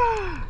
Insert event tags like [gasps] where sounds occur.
Yeah. [gasps] [laughs]